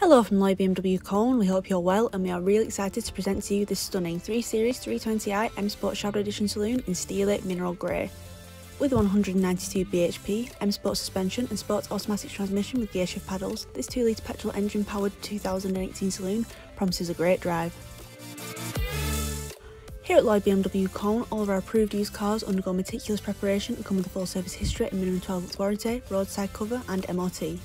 Hello from Lloyd BMW Colne, we hope you're well and we are really excited to present to you this stunning 3 Series 320i M Sport Shadow Edition saloon in Steelite Mineral Grey. With 192 bhp, M Sport suspension and sports automatic transmission with gearshift paddles, this 2 litre petrol engine powered 2018 saloon promises a great drive. Here at Lloyd BMW Colne, all of our approved used cars undergo meticulous preparation and come with a full service history and minimum 12 months warranty, roadside cover and MOT.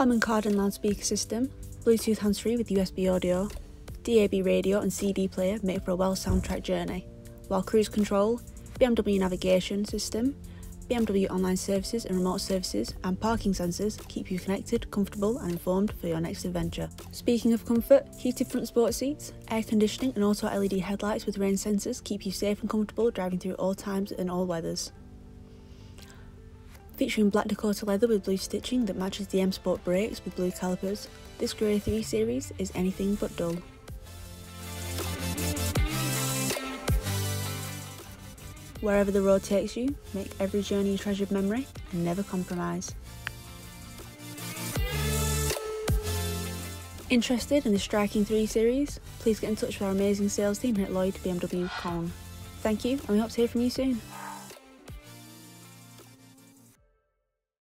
Harman Kardon loudspeaker system, Bluetooth hands-free with USB audio, DAB radio and CD player make for a well soundtrack journey, while cruise control, BMW navigation system, BMW online services and remote services and parking sensors keep you connected, comfortable and informed for your next adventure. Speaking of comfort, heated front sport seats, air conditioning and auto LED headlights with rain sensors keep you safe and comfortable driving through all times and all weathers featuring black Dakota leather with blue stitching that matches the M Sport brakes with blue calipers. This Grey 3 series is anything but dull. Wherever the road takes you, make every journey a treasured memory and never compromise. Interested in the striking 3 series? Please get in touch with our amazing sales team here at Lloyd BMW Colne. Thank you and we hope to hear from you soon.